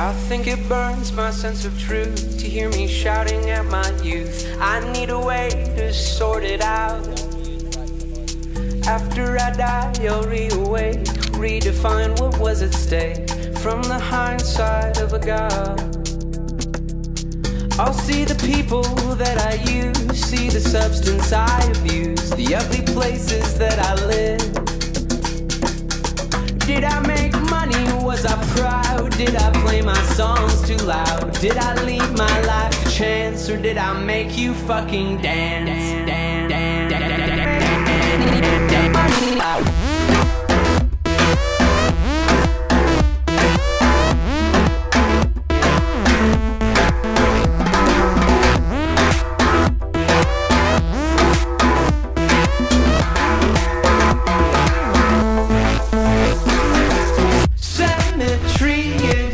I think it burns my sense of truth to hear me shouting at my youth. I need a way to sort it out. After I die, you'll reawake, redefine what was at stake from the hindsight of a god. I'll see the people that I use, see the substance I abuse, the ugly places that I live. Did I Did I play my songs too loud? Did I leave my life to chance? Or did I make you fucking dance? dance, dance,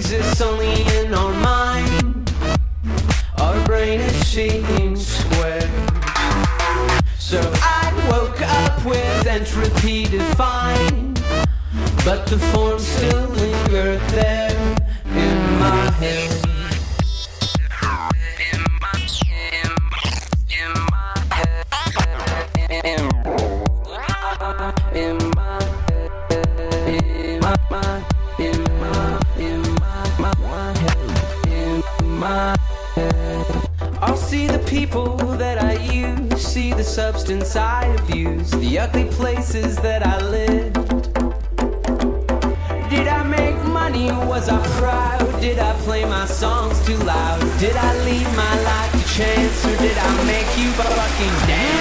exists only in our mind. Our brain is seeing squares. So I woke up with entropy defined, but the forms still linger there people that I use, see the substance I abuse, the ugly places that I live. Did I make money? Was I proud? Did I play my songs too loud? Did I leave my life to chance, or did I make you fucking dance?